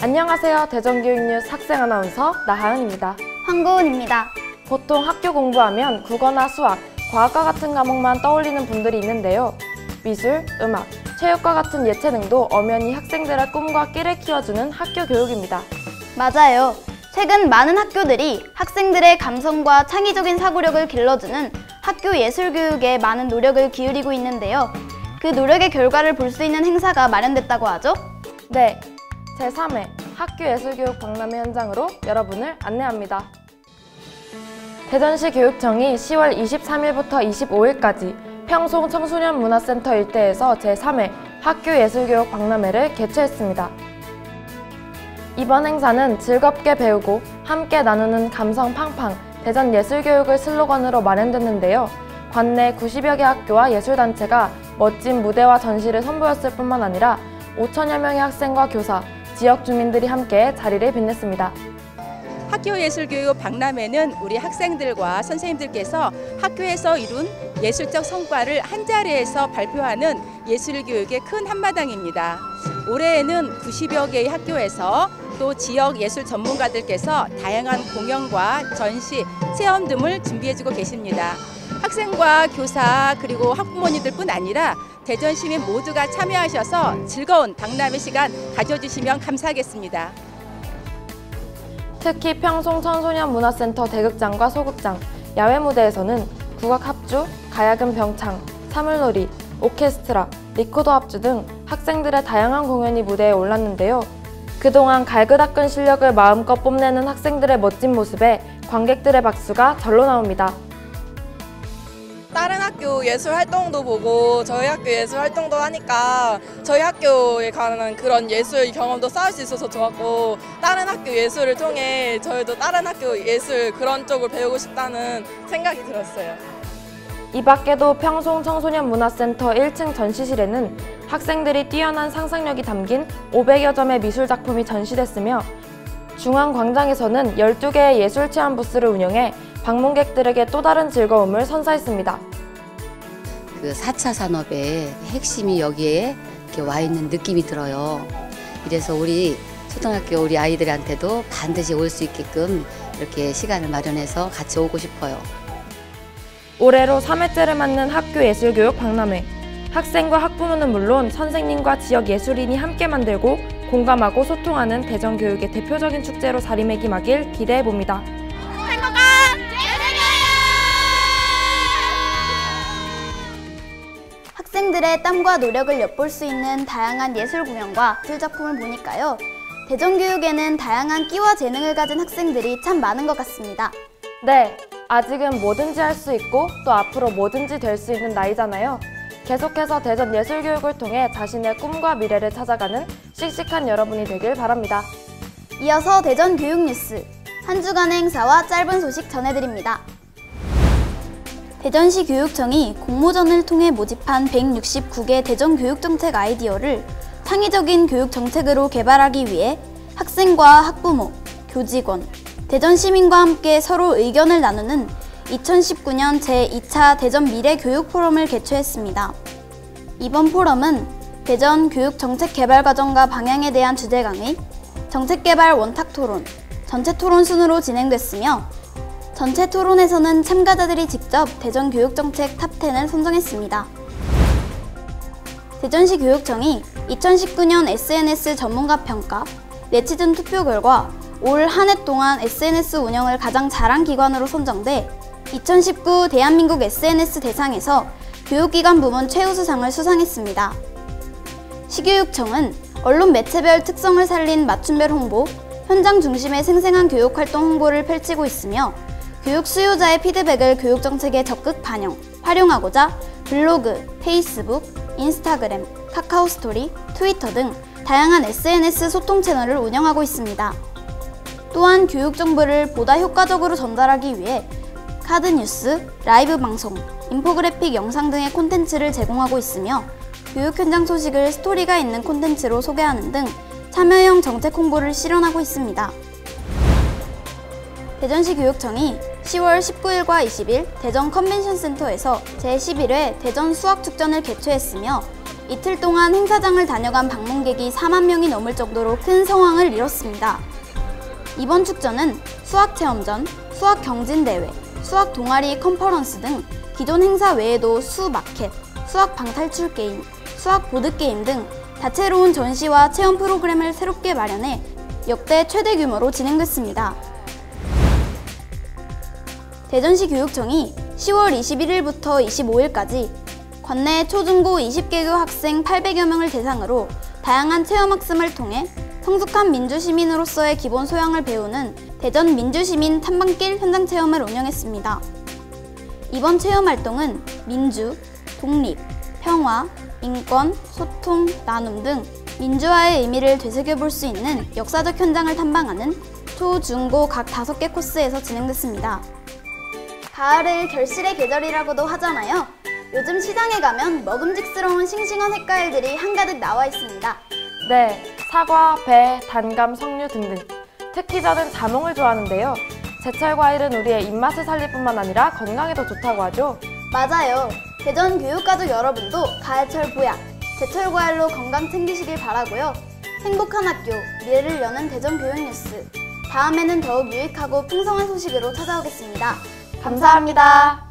안녕하세요. 대전교육뉴스 학생 아나운서 나하은입니다. 황고은입니다. 보통 학교 공부하면 국어나 수학, 과학과 같은 과목만 떠올리는 분들이 있는데요. 미술, 음악, 체육과 같은 예체능도 엄연히 학생들의 꿈과 끼를 키워주는 학교 교육입니다. 맞아요. 최근 많은 학교들이 학생들의 감성과 창의적인 사고력을 길러주는 학교 예술 교육에 많은 노력을 기울이고 있는데요. 그 노력의 결과를 볼 수 있는 행사가 마련됐다고 하죠? 네, 제3회 학교예술교육 박람회 현장으로 여러분을 안내합니다. 대전시 교육청이 10월 23일부터 25일까지 평송 청소년 문화센터 일대에서 제3회 학교예술교육 박람회를 개최했습니다. 이번 행사는 즐겁게 배우고 함께 나누는 감성 팡팡 대전 예술교육을 슬로건으로 마련됐는데요. 관내 90여 개 학교와 예술단체가 멋진 무대와 전시를 선보였을 뿐만 아니라 5천여 명의 학생과 교사, 지역 주민들이 함께 자리를 빛냈습니다. 학교예술교육 박람회는 우리 학생들과 선생님들께서 학교에서 이룬 예술적 성과를 한자리에서 발표하는 예술교육의 큰 한마당입니다. 올해에는 90여 개의 학교에서 또 지역 예술 전문가들께서 다양한 공연과 전시, 체험 등을 준비해주고 계십니다. 학생과 교사 그리고 학부모님들뿐 아니라 대전 시민 모두가 참여하셔서 즐거운 박람회 시간 가져주시면 감사하겠습니다. 특히 평송 청소년 문화센터 대극장과 소극장, 야외 무대에서는 국악 합주, 가야금 병창, 사물놀이, 오케스트라, 리코더 합주 등 학생들의 다양한 공연이 무대에 올랐는데요. 그동안 갈그닦은 실력을 마음껏 뽐내는 학생들의 멋진 모습에 관객들의 박수가 절로 나옵니다. 다른 학교 예술 활동도 보고 저희 학교 예술 활동도 하니까 저희 학교에 관한 그런 예술 경험도 쌓을 수 있어서 좋았고 다른 학교 예술을 통해 저희도 다른 학교 예술 그런 쪽을 배우고 싶다는 생각이 들었어요. 이 밖에도 평송 청소년 문화센터 1층 전시실에는 학생들이 뛰어난 상상력이 담긴 500여 점의 미술 작품이 전시됐으며 중앙 광장에서는 12개의 예술 체험 부스를 운영해 방문객들에게 또 다른 즐거움을 선사했습니다. 그 4차 산업의 핵심이 여기에 이렇게 와 있는 느낌이 들어요. 이래서 우리 초등학교 우리 아이들한테도 반드시 올 수 있게끔 이렇게 시간을 마련해서 같이 오고 싶어요. 올해로 3회째를 맞는 학교 예술교육 박람회. 학생과 학부모는 물론 선생님과 지역 예술인이 함께 만들고 공감하고 소통하는 대전교육의 대표적인 축제로 자리매김하길 기대해봅니다. 학생들의 땀과 노력을 엿볼 수 있는 다양한 예술 공연과 술 작품을 보니까요. 대전교육에는 다양한 끼와 재능을 가진 학생들이 참 많은 것 같습니다. 네, 아직은 뭐든지 할 수 있고 또 앞으로 뭐든지 될 수 있는 나이잖아요. 계속해서 대전 예술교육을 통해 자신의 꿈과 미래를 찾아가는 씩씩한 여러분이 되길 바랍니다. 이어서 대전 교육 뉴스 한 주간의 행사와 짧은 소식 전해드립니다. 대전시 교육청이 공모전을 통해 모집한 169개 대전 교육정책 아이디어를 창의적인 교육 정책으로 개발하기 위해 학생과 학부모, 교직원, 대전 시민과 함께 서로 의견을 나누는 2019년 제2차 대전 미래 교육 포럼을 개최했습니다. 이번 포럼은 대전 교육 정책 개발 과정과 방향에 대한 주제 강의, 정책 개발 원탁 토론, 전체 토론 순으로 진행됐으며 전체 토론에서는 참가자들이 직접 대전 교육 정책 탑10을 선정했습니다. 대전시 교육청이 2019년 SNS 전문가 평가, 네티즌 투표 결과 올 한 해 동안 SNS 운영을 가장 잘한 기관으로 선정돼 2019 대한민국 SNS 대상에서 교육기관 부문 최우수상을 수상했습니다. 시교육청은 언론 매체별 특성을 살린 맞춤별 홍보, 현장 중심의 생생한 교육활동 홍보를 펼치고 있으며 교육 수요자의 피드백을 교육 정책에 적극 반영, 활용하고자 블로그, 페이스북, 인스타그램, 카카오 스토리, 트위터 등 다양한 SNS 소통 채널을 운영하고 있습니다. 또한 교육 정보를 보다 효과적으로 전달하기 위해 카드 뉴스, 라이브 방송, 인포그래픽 영상 등의 콘텐츠를 제공하고 있으며 교육 현장 소식을 스토리가 있는 콘텐츠로 소개하는 등 참여형 정책 홍보를 실현하고 있습니다. 대전시 교육청이 10월 19일과 20일 대전 컨벤션 센터에서 제11회 대전 수학축전을 개최했으며 이틀 동안 행사장을 다녀간 방문객이 4만 명이 넘을 정도로 큰 성황을 이뤘습니다. 이번 축제는 수학 체험전, 수학 경진 대회, 수학 동아리 컨퍼런스 등 기존 행사 외에도 수 마켓, 수학 방탈출 게임, 수학 보드 게임 등 다채로운 전시와 체험 프로그램을 새롭게 마련해 역대 최대 규모로 진행됐습니다. 대전시 교육청이 10월 21일부터 25일까지 관내 초중고 20개교 학생 800여 명을 대상으로 다양한 체험 학습을 통해 성숙한 민주시민으로서의 기본 소양을 배우는 대전 민주시민 탐방길 현장 체험을 운영했습니다. 이번 체험 활동은 민주, 독립, 평화, 인권, 소통, 나눔 등 민주화의 의미를 되새겨볼 수 있는 역사적 현장을 탐방하는 초, 중, 고각 5개 코스에서 진행됐습니다. 가을을 결실의 계절이라고도 하잖아요. 요즘 시장에 가면 먹음직스러운 싱싱한 색깔들이 한가득 나와 있습니다. 네, 사과, 배, 단감, 석류 등등. 특히 저는 자몽을 좋아하는데요. 제철 과일은 우리의 입맛을 살릴 뿐만 아니라 건강에도 좋다고 하죠. 맞아요. 대전 교육가족 여러분도 가을철 보약, 제철 과일로 건강 챙기시길 바라고요. 행복한 학교, 미래를 여는 대전 교육 뉴스. 다음에는 더욱 유익하고 풍성한 소식으로 찾아오겠습니다. 감사합니다.